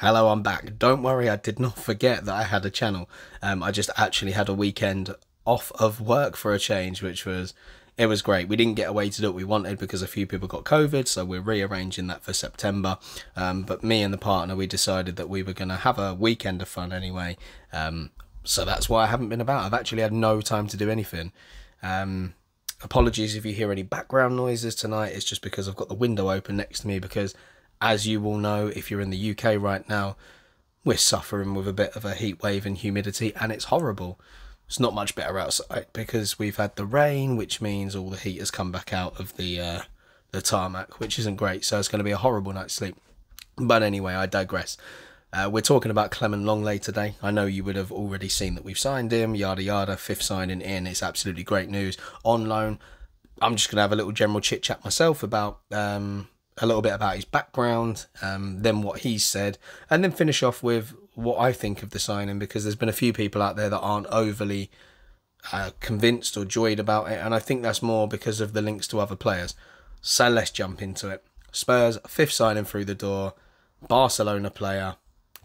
Hello, I'm back. Don't worry, I did not forget that I had a channel. Um, I just actually had a weekend off of work for a change, which was it was great. We didn't get away to do what we wanted because a few people got COVID, so we're rearranging that for September. Um, but me and the partner, we decided that we were going to have a weekend of fun anyway. Um, so that's why I haven't been about. I've actually had no time to do anything. Um, apologies if you hear any background noises tonight. It's just because I've got the window open next to me because as you will know, if you're in the UK right now, we're suffering with a bit of a heat wave and humidity, and it's horrible. It's not much better outside because we've had the rain, which means all the heat has come back out of the uh, the tarmac, which isn't great. So it's going to be a horrible night's sleep. But anyway, I digress. Uh, we're talking about Clement Lenglet today. I know you would have already seen that we've signed him, yada yada, fifth signing in. It's absolutely great news. On loan, I'm just going to have a little general chit chat myself about um, a little bit about his background, um, then what he said, and then finish off with what I think of the signing because there's been a few people out there that aren't overly uh, convinced or joyed about it, and I think that's more because of the links to other players. So let's jump into it. Spurs, fifth signing through the door, Barcelona player,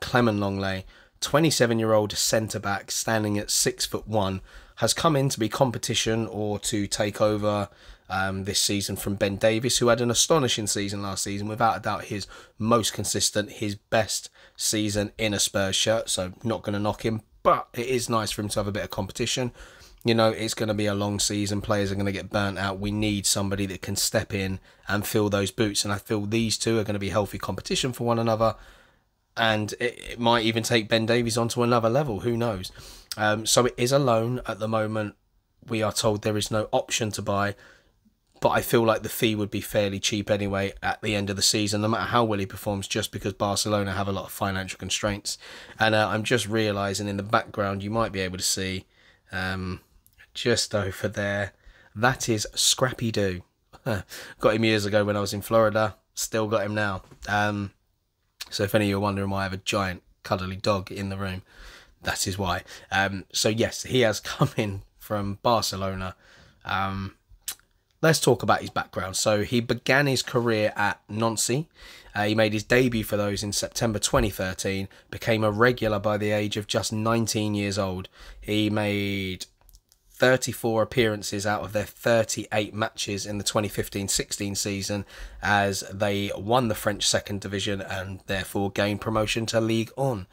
Clement Lenglet, 27 year old centre back standing at six foot one, has come in to be competition or to take over um, this season from Ben Davies, who had an astonishing season last season, without a doubt his most consistent, his best season in a Spurs shirt. So not going to knock him, but it is nice for him to have a bit of competition. You know, it's going to be a long season. Players are going to get burnt out. We need somebody that can step in and fill those boots. And I feel these two are going to be healthy competition for one another. And it, it might even take Ben Davies onto another level. Who knows? Um, so it is a loan at the moment. We are told there is no option to buy but I feel like the fee would be fairly cheap anyway at the end of the season, no matter how well he performs, just because Barcelona have a lot of financial constraints. And uh, I'm just realizing in the background, you might be able to see um, just over there, that is Scrappy Doo. got him years ago when I was in Florida, still got him now. Um, so if any of you are wondering why I have a giant cuddly dog in the room, that is why. Um, so yes, he has come in from Barcelona. Um, let's talk about his background. So he began his career at Nancy. Uh, he made his debut for those in September 2013, became a regular by the age of just 19 years old. He made 34 appearances out of their 38 matches in the 2015-16 season as they won the French second division and therefore gained promotion to League One.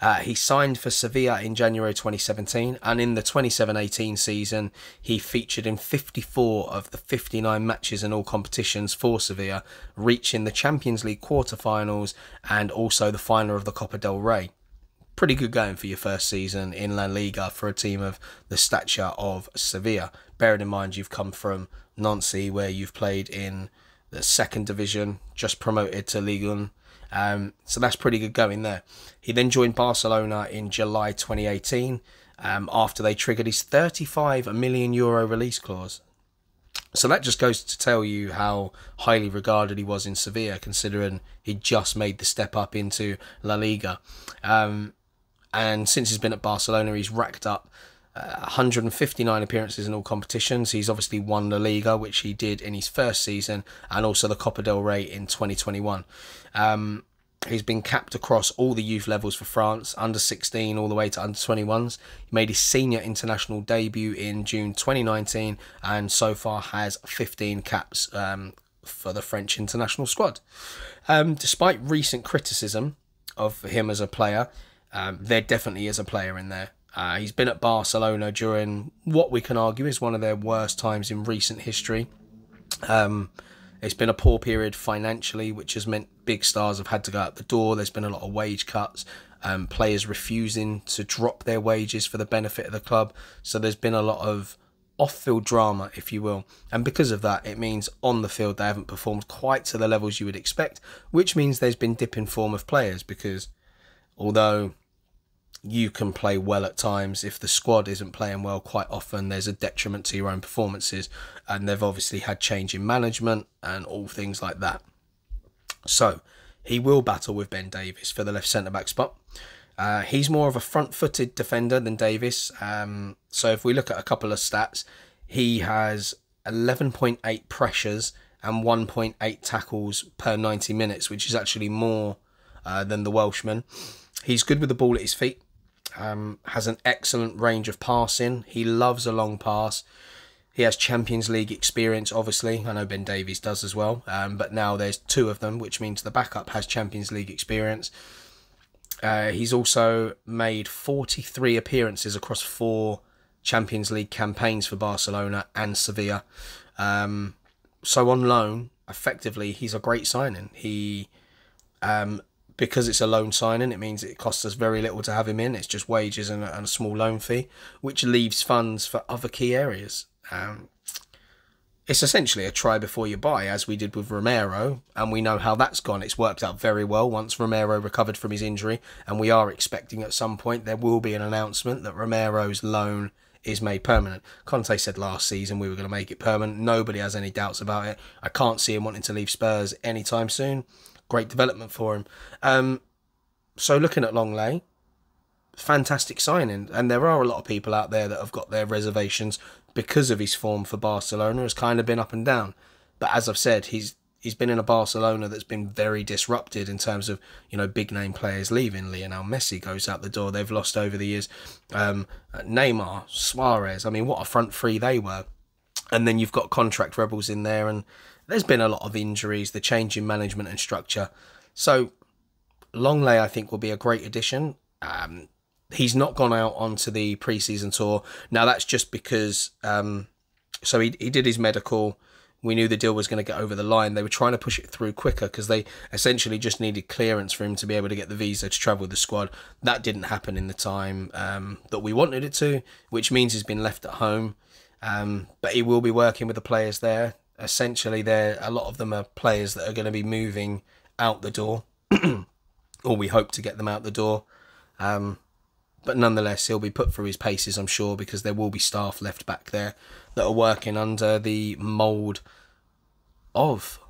Uh, he signed for Sevilla in January 2017 and in the 27-18 season he featured in 54 of the 59 matches in all competitions for Sevilla, reaching the Champions League quarter-finals and also the final of the Copa del Rey pretty good going for your first season in La Liga for a team of the stature of Sevilla. Bearing in mind you've come from Nancy, where you've played in the second division, just promoted to Ligue 1. Um, so that's pretty good going there. He then joined Barcelona in July 2018 um, after they triggered his 35 million euro release clause. So that just goes to tell you how highly regarded he was in Sevilla, considering he just made the step up into La Liga. Um, and since he's been at Barcelona, he's racked up uh, 159 appearances in all competitions. He's obviously won the Liga, which he did in his first season, and also the Copa del Rey in 2021. Um, he's been capped across all the youth levels for France, under 16 all the way to under 21s. He made his senior international debut in June 2019, and so far has 15 caps um, for the French international squad. Um, despite recent criticism of him as a player, um, there definitely is a player in there. Uh, he's been at Barcelona during what we can argue is one of their worst times in recent history. Um, it's been a poor period financially, which has meant big stars have had to go out the door. There's been a lot of wage cuts, um, players refusing to drop their wages for the benefit of the club. So there's been a lot of off field drama, if you will. And because of that, it means on the field they haven't performed quite to the levels you would expect, which means there's been dip in form of players because although you can play well at times. If the squad isn't playing well, quite often there's a detriment to your own performances. And they've obviously had change in management and all things like that. So he will battle with Ben Davies for the left centre back spot. Uh, he's more of a front footed defender than Davies. Um, so if we look at a couple of stats, he has 11.8 pressures and 1.8 tackles per 90 minutes, which is actually more uh, than the Welshman. He's good with the ball at his feet. Um, has an excellent range of passing. He loves a long pass. He has Champions League experience, obviously. I know Ben Davies does as well. Um, but now there's two of them, which means the backup has Champions League experience. Uh, he's also made 43 appearances across four Champions League campaigns for Barcelona and Sevilla. Um, so on loan, effectively, he's a great signing. He, um, because it's a loan signing, it means it costs us very little to have him in. It's just wages and a, and a small loan fee, which leaves funds for other key areas. Um, it's essentially a try before you buy, as we did with Romero, and we know how that's gone. It's worked out very well once Romero recovered from his injury, and we are expecting at some point there will be an announcement that Romero's loan is made permanent. Conte said last season we were going to make it permanent. Nobody has any doubts about it. I can't see him wanting to leave Spurs anytime soon. Great development for him. Um, so looking at Lenglet, fantastic signing, and there are a lot of people out there that have got their reservations because of his form for Barcelona has kind of been up and down. But as I've said, he's he's been in a Barcelona that's been very disrupted in terms of you know big name players leaving. Lionel Messi goes out the door. They've lost over the years. Um, Neymar, Suarez. I mean, what a front three they were. And then you've got contract rebels in there, and there's been a lot of injuries. The change in management and structure. So Lenglet, I think, will be a great addition. Um, he's not gone out onto the preseason tour. Now that's just because um, so he he did his medical. We knew the deal was going to get over the line. They were trying to push it through quicker because they essentially just needed clearance for him to be able to get the visa to travel with the squad. That didn't happen in the time um, that we wanted it to, which means he's been left at home. Um, but he will be working with the players there. Essentially, there a lot of them are players that are going to be moving out the door, or we hope to get them out the door. Um, but nonetheless, he'll be put through his paces, I'm sure, because there will be staff left back there that are working under the mould of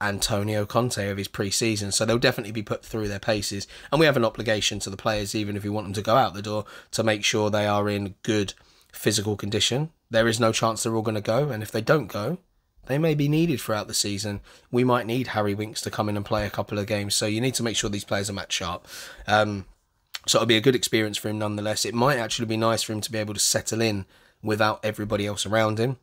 Antonio Conte of his pre-season. So they'll definitely be put through their paces, and we have an obligation to the players, even if we want them to go out the door, to make sure they are in good physical condition. There is no chance they're all going to go, and if they don't go, they may be needed throughout the season. We might need Harry Winks to come in and play a couple of games, so you need to make sure these players are match sharp. Um, so it'll be a good experience for him nonetheless. It might actually be nice for him to be able to settle in without everybody else around him.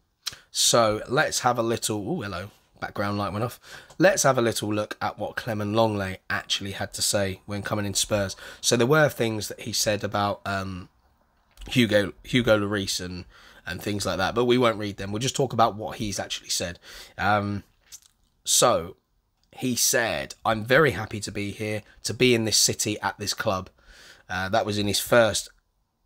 So let's have a little. Oh, hello. Background light went off. Let's have a little look at what Clement Lenglet actually had to say when coming in Spurs. So there were things that he said about um, Hugo Hugo Lloris and and things like that, but we won't read them. We'll just talk about what he's actually said. Um, so he said, "I'm very happy to be here, to be in this city at this club. Uh, that was in his first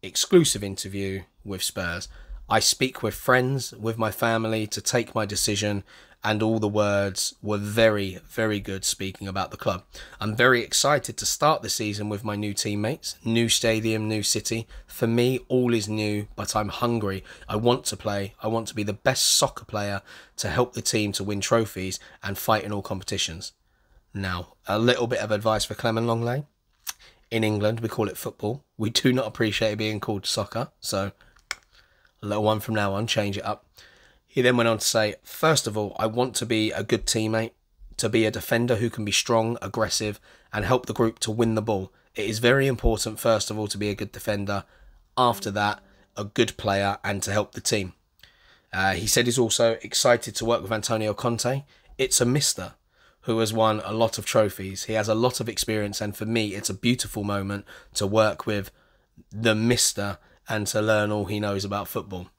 exclusive interview with Spurs. I speak with friends, with my family to take my decision, and all the words were very, very good speaking about the club. I'm very excited to start the season with my new teammates. New stadium, new city. For me, all is new, but I'm hungry. I want to play. I want to be the best soccer player to help the team to win trophies and fight in all competitions. Now, a little bit of advice for Clement Lenglet. in England, we call it football. We do not appreciate it being called soccer. So, a little one from now on, change it up. He then went on to say, First of all, I want to be a good teammate, to be a defender who can be strong, aggressive, and help the group to win the ball. It is very important, first of all, to be a good defender. After that, a good player and to help the team. Uh, he said he's also excited to work with Antonio Conte. It's a mister who has won a lot of trophies. He has a lot of experience, and for me, it's a beautiful moment to work with the Mister and to learn all he knows about football.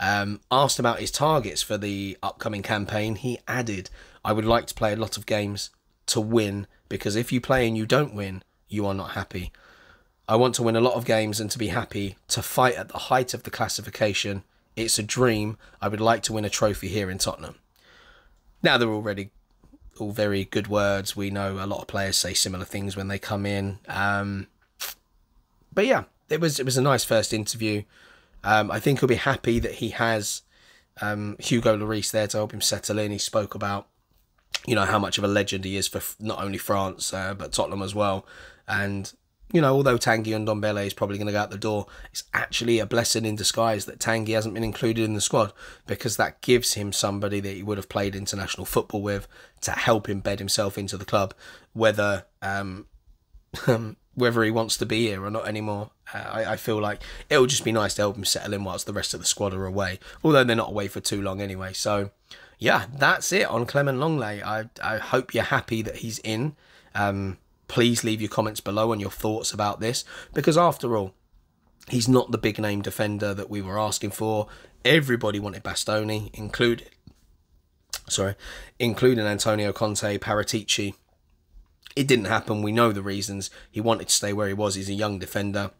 Um, asked about his targets for the upcoming campaign, he added, I would like to play a lot of games to win because if you play and you don't win, you are not happy. I want to win a lot of games and to be happy, to fight at the height of the classification. It's a dream. I would like to win a trophy here in Tottenham. Now they're already all very good words. We know a lot of players say similar things when they come in. Um, but yeah, it was it was a nice first interview. Um, I think he'll be happy that he has um, Hugo Lloris there to help him settle in. He spoke about you know how much of a legend he is for not only France uh, but Tottenham as well, and you know, although Tanguy Ndombele is probably going to go out the door, it's actually a blessing in disguise that Tanguy hasn't been included in the squad because that gives him somebody that he would have played international football with to help embed himself into the club. Whether um, um, whether he wants to be here or not anymore. Uh, I, I, feel like it would just be nice to help him settle in whilst the rest of the squad are away, although they're not away for too long anyway. So, yeah, that's it on Clement Lenglet. I, I hope you're happy that he's in. Um, please leave your comments below on your thoughts about this because, after all, he's not the big name defender that we were asking for. Everybody wanted Bastoni, included, sorry, including Antonio Conte, Paratici it didn't happen. We know the reasons. He wanted to stay where he was. He's a young defender.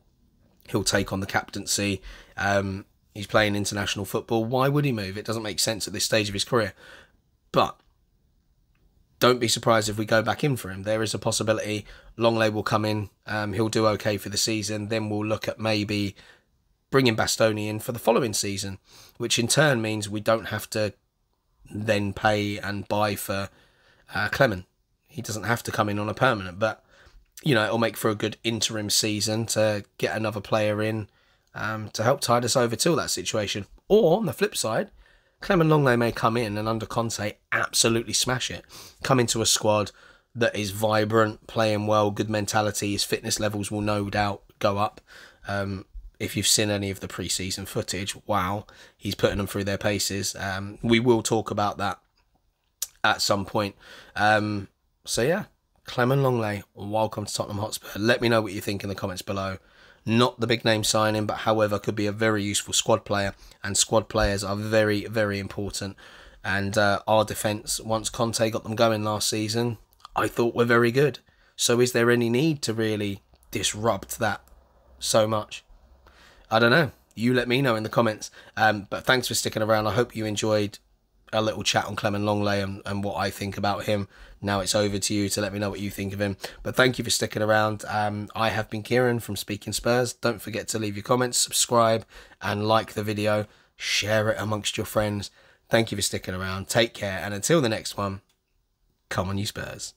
He'll take on the captaincy. Um, he's playing international football. Why would he move? It doesn't make sense at this stage of his career. But don't be surprised if we go back in for him. There is a possibility Lenglet will come in. Um, he'll do okay for the season. Then we'll look at maybe bringing Bastoni in for the following season, which in turn means we don't have to then pay and buy for uh, Clement. He doesn't have to come in on a permanent, but you know it'll make for a good interim season to get another player in um, to help tide us over till that situation. Or on the flip side, Clement Lenglet may come in and under Conte absolutely smash it, come into a squad that is vibrant, playing well, good mentality. His fitness levels will no doubt go up. Um, if you've seen any of the preseason footage, wow, he's putting them through their paces. Um, we will talk about that at some point. Um, so yeah, Clement Lenglet, welcome to Tottenham Hotspur. Let me know what you think in the comments below. Not the big name signing, but however, could be a very useful squad player, and squad players are very, very important. And uh, our defence, once Conte got them going last season, I thought we were very good. So is there any need to really disrupt that so much? I don't know. You let me know in the comments. Um, but thanks for sticking around. I hope you enjoyed a little chat on Clement Lenglet and, and what I think about him. Now it's over to you to let me know what you think of him. But thank you for sticking around. Um, I have been Kieran from Speaking Spurs. Don't forget to leave your comments, subscribe, and like the video. Share it amongst your friends. Thank you for sticking around. Take care. And until the next one, come on, you Spurs.